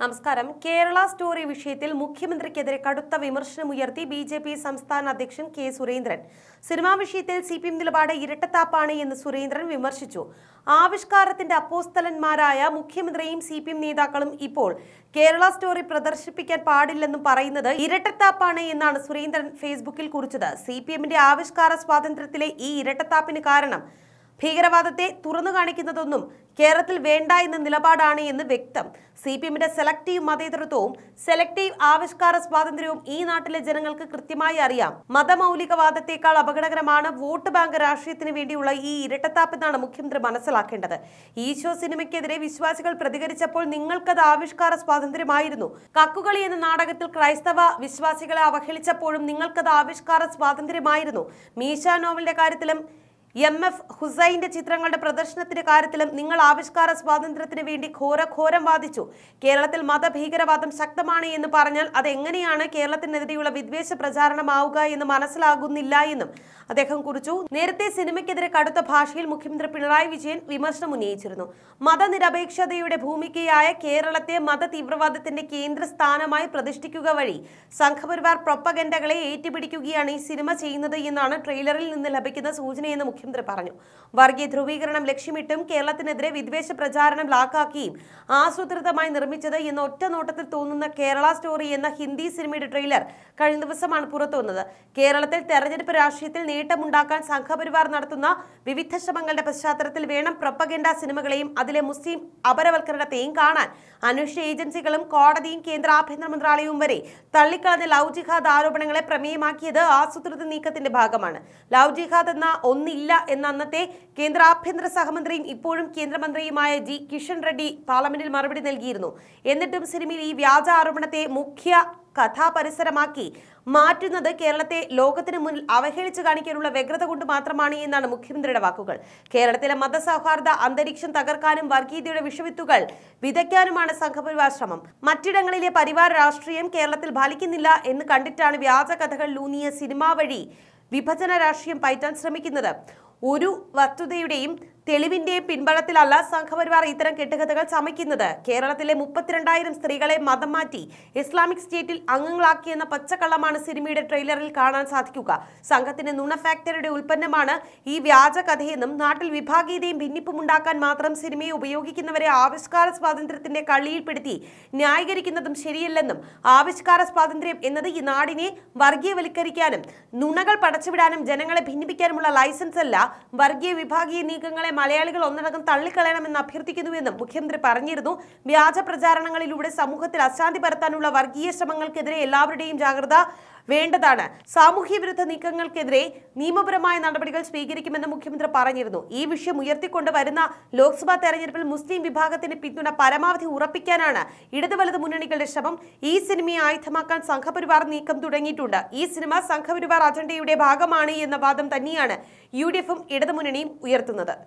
നമസ്കാരം. കേരള സ്റ്റോറി വിഷയത്തിൽ മുഖ്യമന്ത്രിക്കെതിരെ കടുത്ത വിമർശനമുയർത്തി ബി ജെ പി സംസ്ഥാന അധ്യക്ഷൻ കെ സുരേന്ദ്രൻ. സിനിമാ വിഷയത്തിൽ സി പി എം നിലപാട് ഇരട്ടത്താപ്പാണ് എന്ന് സുരേന്ദ്രൻ വിമർശിച്ചു. ആവിഷ്കാരത്തിന്റെ അപ്പോസ്തലന്മാരായ മുഖ്യമന്ത്രിയും സി പി എം നേതാക്കളും ഇപ്പോൾ കേരള സ്റ്റോറി പ്രദർശിപ്പിക്കാൻ പാടില്ലെന്നും പറയുന്നത് ഇരട്ടത്താപ്പാണ് എന്നാണ് സുരേന്ദ്രൻ ഫേസ്ബുക്കിൽ കുറിച്ചത്. സി പി എമ്മിന്റെ ആവിഷ്കാര സ്വാതന്ത്ര്യത്തിലെ ഈ ഇരട്ടത്താപ്പിന് കാരണം ഭീകരവാദത്തെ തുറന്നു കാണിക്കുന്നതൊന്നും കേരളത്തിൽ വേണ്ട എന്ന നിലപാടാണ് എന്ന് വ്യക്തം. സി പി എമ്മിന്റെ സെലക്ടീവ് മതേതൃത്വവും സെലക്ടീവ് ആവിഷ്കാര സ്വാതന്ത്ര്യവും ഈ നാട്ടിലെ ജനങ്ങൾക്ക് കൃത്യമായി അറിയാം. മതമൗലികവാദത്തെക്കാൾ അപകടകരമാണ് വോട്ട് ബാങ്ക് രാഷ്ട്രീയത്തിന് വേണ്ടിയുള്ള ഈ ഇരട്ടത്താപ്പെന്നാണ് മുഖ്യമന്ത്രി മനസ്സിലാക്കേണ്ടത്. ഈശോ സിനിമയ്ക്കെതിരെ വിശ്വാസികൾ പ്രതികരിച്ചപ്പോൾ നിങ്ങൾക്കത് ആവിഷ്കാര സ്വാതന്ത്ര്യമായിരുന്നു. കക്കുകളി എന്ന നാടകത്തിൽ ക്രൈസ്തവ വിശ്വാസികളെ അവഹേളിച്ചപ്പോഴും നിങ്ങൾക്കത് ആവിഷ്കാര സ്വാതന്ത്ര്യമായിരുന്നു. മീശ നോവലിന്റെ കാര്യത്തിലും എം എഫ് ഹുസൈന്റെ ചിത്രങ്ങളുടെ പ്രദർശനത്തിന്റെ കാര്യത്തിലും നിങ്ങൾ ആവിഷ്കാര സ്വാതന്ത്ര്യത്തിന് വേണ്ടി ഘോരഘോരം വാദിച്ചു. കേരളത്തിൽ മതഭീകരവാദം ശക്തമാണ് എന്ന് പറഞ്ഞാൽ അതെങ്ങനെയാണ് കേരളത്തിനെതിരെയുള്ള വിദ്വേഷ പ്രചാരണമാവുക എന്ന് മനസ്സിലാകുന്നില്ല എന്നും അദ്ദേഹം കുറിച്ചു. നേരത്തെ സിനിമയ്ക്കെതിരെ കടുത്ത ഭാഷയിൽ മുഖ്യമന്ത്രി പിണറായി വിജയൻ വിമർശനം ഉന്നയിച്ചിരുന്നു. മതനിരപേക്ഷതയുടെ ഭൂമികയായ കേരളത്തെ മത തീവ്രവാദത്തിന്റെ കേന്ദ്ര സ്ഥാനമായി പ്രതിഷ്ഠിക്കുക വഴി സംഘപരിവാർ പ്രൊപ്പഗൻഡകളെ ഏറ്റുപിടിക്കുകയാണ് ഈ സിനിമ ചെയ്യുന്നത് എന്നാണ് ട്രെയിലറിൽ നിന്ന് ലഭിക്കുന്ന സൂചനയെന്ന് മുഖ്യമന്ത്രി പറഞ്ഞു. വർഗീയ ധ്രുവീകരണം ലക്ഷ്യമിട്ടും കേരളത്തിനെതിരെ വിദ്വേഷ പ്രചാരണം ലാക്കാക്കിയും ആസൂത്രിതമായി നിർമ്മിച്ചത് എന്ന ഒറ്റ നോട്ടത്തിൽ തോന്നുന്ന കേരള സ്റ്റോറി എന്ന ഹിന്ദി സിനിമയുടെ ട്രെയിലർ കഴിഞ്ഞ ദിവസമാണ് പുറത്തുവന്നത് കേരളത്തിൽ തെരഞ്ഞെടുപ്പ് രാഷ്ട്രീയത്തിൽ നേട്ടമുണ്ടാക്കാൻ സംഘപരിവാർ നടത്തുന്ന വിവിധ ശ്രമങ്ങളുടെ പശ്ചാത്തലത്തിൽ വേണം പ്രപ്പഗൻഡ സിനിമകളെയും അതിലെ മുസ്ലിം അപരവൽക്കരണത്തെയും കാണാൻ. അന്വേഷണ ഏജൻസികളും കോടതിയും കേന്ദ്ര ആഭ്യന്തര മന്ത്രാലയവും വരെ തള്ളിക്കളഞ്ഞ ലവ് ജിഹാദ് ആരോപണങ്ങളെ പ്രമേയമാക്കിയത് ആസൂത്രിത നീക്കത്തിന്റെ ഭാഗമാണ്. ലവ് ജിഹാദ് എന്ന ഒന്നില്ല എന്ന അന്നത്തെ കേന്ദ്ര ആഭ്യന്തര സഹമന്ത്രിയും ഇപ്പോഴും കേന്ദ്രമന്ത്രിയുമായ ജി കിഷൻ റെഡ്ഡി പാർലമെന്റിൽ മറുപടി നൽകിയിരുന്നു. എന്നിട്ടും സിനിമയിൽ ഈ വ്യാജ ആരോപണത്തെ മുഖ്യ കഥാപരിസരമാക്കി മാറ്റുന്നത് കേരളത്തെ ലോകത്തിന് മുന്നിൽ അവഹേളിച്ചു കാണിക്കാനുള്ള വ്യഗ്രത കൊണ്ട് മാത്രമാണ് എന്നാണ് മുഖ്യമന്ത്രിയുടെ വാക്കുകൾ. കേരളത്തിലെ മതസൗഹാർദ്ദ അന്തരീക്ഷം തകർക്കാനും വർഗീയതയുടെ വിഷവിത്തുകൾ വിതയ്ക്കാനുമാണ് സംഘപരിവാർ ശ്രമം മറ്റിടങ്ങളിലെ പരിവാര രാഷ്ട്രീയം കേരളത്തിൽ ഫലിക്കുന്നില്ല എന്ന് കണ്ടിട്ടാണ് വ്യാജ കഥകൾ ലൂന്നിയ സിനിമ വഴി വിഭജന രാഷ്ട്രീയം പയറ്റാൻ ശ്രമിക്കുന്നത്. ഒരു വസ്തുതയുടെയും തെളിവിന്റെയും പിൻബലത്തിലല്ല സംഘപരിവാർ ഇത്തരം കെട്ടുകഥകൾ ചമയ്ക്കുന്നത്. കേരളത്തിലെ മുപ്പത്തിരണ്ടായിരം സ്ത്രീകളെ മതം മാറ്റി ഇസ്ലാമിക് സ്റ്റേറ്റിൽ അംഗങ്ങളാക്കിയെന്ന പച്ചക്കള്ളമാണ് സിനിമയുടെ ട്രെയിലറിൽ കാണാൻ സാധിക്കുക. സംഘത്തിന്റെ നുണ ഫാക്ടറിയുടെ ഉൽപ്പന്നമാണ് ഈ വ്യാജ കഥയെന്നും നാട്ടിൽ വിഭാഗീയതയും ഭിന്നിപ്പും ഉണ്ടാക്കാൻ മാത്രം സിനിമയെ ഉപയോഗിക്കുന്നവരെ ആവിഷ്കാര സ്വാതന്ത്ര്യത്തിന്റെ കള്ളിയിൽപ്പെടുത്തി ന്യായീകരിക്കുന്നതും ശരിയല്ലെന്നും ആവിഷ്കാര സ്വാതന്ത്ര്യം എന്നത് ഈ നാടിനെ വർഗീയവൽക്കരിക്കാനും നുണകൾ പടച്ചുവിടാനും ജനങ്ങളെ ഭിന്നിപ്പിക്കാനുമുള്ള ലൈസൻസ് അല്ല വർഗീയ വിഭാഗീയ നീക്കങ്ങളെ മലയാളികൾ ഒന്നടങ്കം തള്ളിക്കളയണമെന്ന് അഭ്യർത്ഥിക്കുന്നുവെന്നും മുഖ്യമന്ത്രി പറഞ്ഞിരുന്നു. വ്യാജ പ്രചാരണങ്ങളിലൂടെ സമൂഹത്തിൽ അശാന്തി പരത്താനുള്ള വർഗീയ ശ്രമങ്ങൾക്കെതിരെ എല്ലാവരുടെയും ജാഗ്രത വേണ്ടതാണ്. സാമൂഹ്യ വിരുദ്ധ നീക്കങ്ങൾക്കെതിരെ നിയമപരമായ നടപടികൾ സ്വീകരിക്കുമെന്ന് മുഖ്യമന്ത്രി പറഞ്ഞിരുന്നു. ഈ വിഷയം ഉയർത്തിക്കൊണ്ട് വരുന്ന ലോക്സഭാ തെരഞ്ഞെടുപ്പിൽ മുസ്ലിം വിഭാഗത്തിന്റെ പിന്തുണ പരമാവധി ഉറപ്പിക്കാനാണ് ഇടതുവലത് മുന്നണികളുടെ ശ്രമം. ഈ സിനിമയെ ആയുധമാക്കാൻ സംഘപരിവാർ നീക്കം തുടങ്ങിയിട്ടുണ്ട്. ഈ സിനിമ സംഘപരിവാർ അജണ്ടയുടെ ഭാഗമാണ് എന്ന വാദം തന്നെയാണ് യു ഡി എഫും ഇടതുമുന്നണിയും ഉയർത്തുന്നത്.